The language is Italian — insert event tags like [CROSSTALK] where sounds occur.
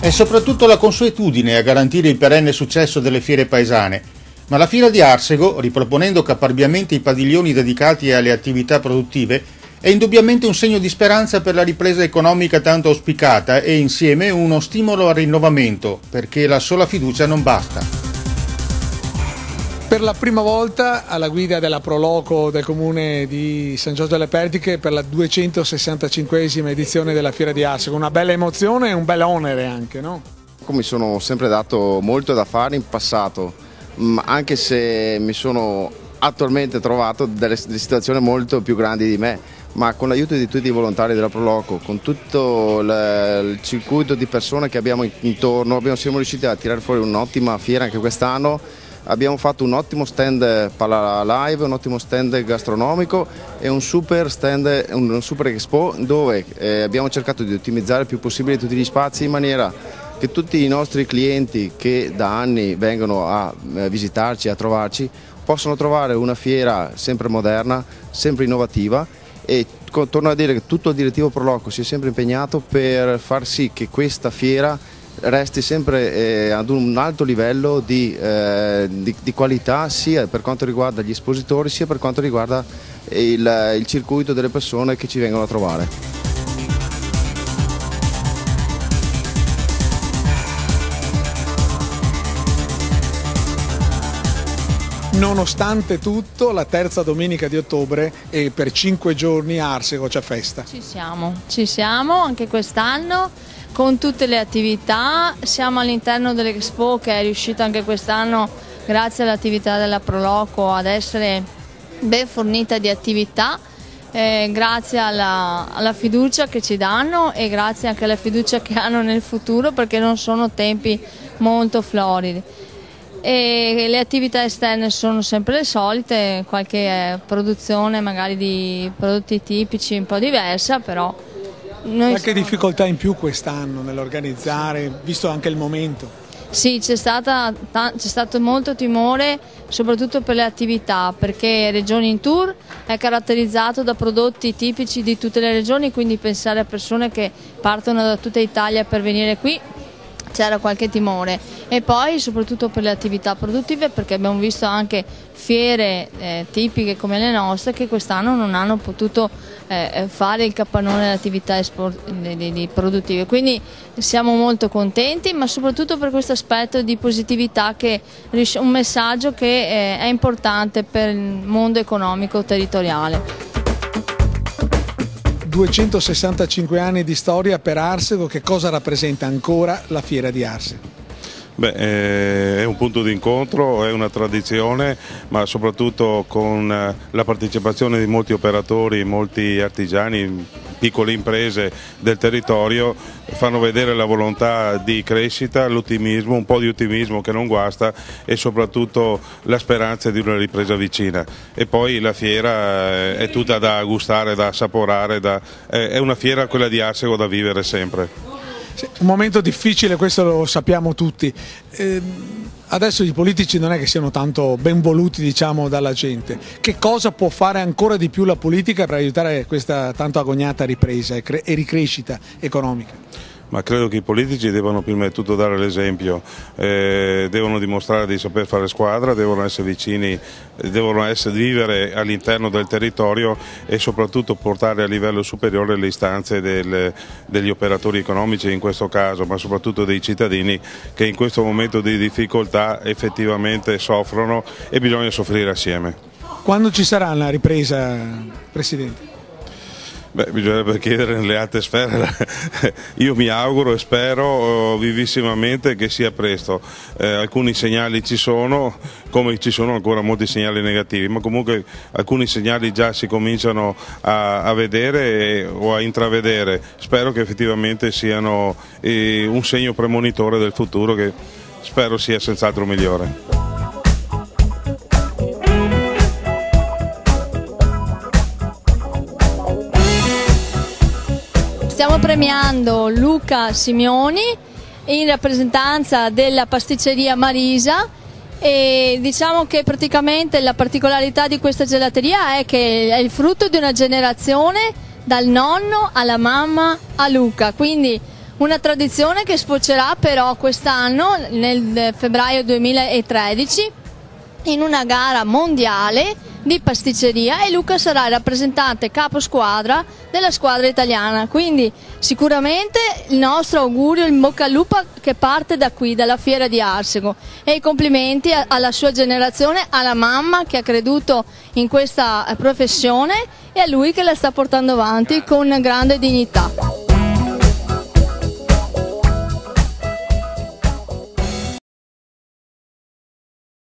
È soprattutto la consuetudine a garantire il perenne successo delle fiere paesane, ma la fiera di Arsego, riproponendo caparbiamente i padiglioni dedicati alle attività produttive, è indubbiamente un segno di speranza per la ripresa economica tanto auspicata e insieme uno stimolo al rinnovamento, perché la sola fiducia non basta. Per la prima volta alla guida della Proloco del comune di San Giorgio delle Pertiche per la 265esima edizione della Fiera di Arsego, una bella emozione e un bel onere anche, no? Mi sono sempre dato molto da fare in passato, mm, anche se mi sono attualmente trovato delle situazioni molto più grandi di me, ma con l'aiuto di tutti i volontari della Proloco, con tutto il circuito di persone che abbiamo intorno, siamo riusciti a tirare fuori un'ottima fiera anche quest'anno Abbiamo fatto un ottimo stand Live, un ottimo stand gastronomico e un super stand, un super expo dove eh, abbiamo cercato di ottimizzare il più possibile tutti gli spazi in maniera che tutti i nostri clienti che da anni vengono a eh, visitarci, a trovarci, possano trovare una fiera sempre moderna, sempre innovativa e torno a dire che tutto il direttivo Proloco si è sempre impegnato per far sì che questa fiera resti sempre eh, ad un alto livello di, eh, di, di, qualità sia per quanto riguarda gli espositori sia per quanto riguarda il, il circuito delle persone che ci vengono a trovare. Nonostante tutto, la terza domenica di ottobre e per cinque giorni a Arsego c'è festa. Ci siamo, ci siamo anche quest'anno con tutte le attività, siamo all'interno dell'Expo che è riuscita anche quest'anno grazie all'attività della Proloco ad essere ben fornita di attività. Eh, grazie alla, alla, fiducia che ci danno e grazie anche alla fiducia che hanno nel futuro perché non sono tempi molto floridi. E le attività esterne sono sempre le solite, qualche eh, produzione magari di prodotti tipici un po' diversa, però noi Qualche siamo... difficoltà in più quest'anno nell'organizzare, visto anche il momento? Sì, c'è, stato molto timore soprattutto per le attività perché Regioni in Tour è caratterizzato da prodotti tipici di tutte le regioni quindi pensare a persone che partono da tutta Italia per venire qui c'era qualche timore e poi soprattutto per le attività produttive perché abbiamo visto anche fiere eh, tipiche come le nostre che quest'anno non hanno potuto eh, fare il capannone delle attività produttive quindi siamo molto contenti ma soprattutto per questo aspetto di positività che un messaggio che eh, è importante per il mondo economico territoriale. 265 anni di storia per Arsego, che cosa rappresenta ancora la fiera di Arsego? Beh, eh, è un punto di incontro, è una tradizione, ma soprattutto con eh, la partecipazione di molti operatori, molti artigiani, piccole imprese del territorio fanno vedere la volontà di crescita, l'ottimismo, un po' di ottimismo che non guasta e soprattutto la speranza di una ripresa vicina. E poi la fiera eh, è tutta da gustare, da assaporare, da, è una fiera quella di Arsego da vivere sempre. Un momento difficile, questo lo sappiamo tutti. Eh, adesso i politici non è che siano tanto ben voluti diciamo, dalla gente. Che cosa può fare ancora di più la politica per aiutare questa tanto agognata ripresa e, e ricrescita economica? Ma credo che i politici devono prima di tutto dare l'esempio, eh, devono dimostrare di saper fare squadra, devono essere vicini, devono essere, vivere all'interno del territorio e soprattutto portare a livello superiore le istanze del, degli operatori economici in questo caso, ma soprattutto dei cittadini che in questo momento di difficoltà effettivamente soffrono e bisogna soffrire assieme. Quando ci sarà la ripresa, Presidente? Beh, bisognerebbe chiedere nelle alte sfere. [LAUGHS] Io mi auguro e spero oh, vivissimamente che sia presto. Eh, alcuni segnali ci sono, come ci sono ancora molti segnali negativi, ma comunque alcuni segnali già si cominciano a, a vedere o a intravedere. Spero che effettivamente siano eh, un segno premonitore del futuro che spero sia senz'altro migliore. Stiamo premiando Luca Simioni in rappresentanza della pasticceria Marisa e diciamo che praticamente la particolarità di questa gelateria è che è il frutto di una generazione dal nonno alla mamma a Luca, quindi una tradizione che sfocerà però quest'anno nel febbraio 2013 in una gara mondiale di pasticceria e Luca sarà il rappresentante capo squadra della squadra italiana. Quindi sicuramente il nostro augurio, il bocca al lupo che parte da qui, dalla fiera di Arsego e i complimenti alla sua generazione, alla mamma che ha creduto in questa professione e a lui che la sta portando avanti con grande dignità.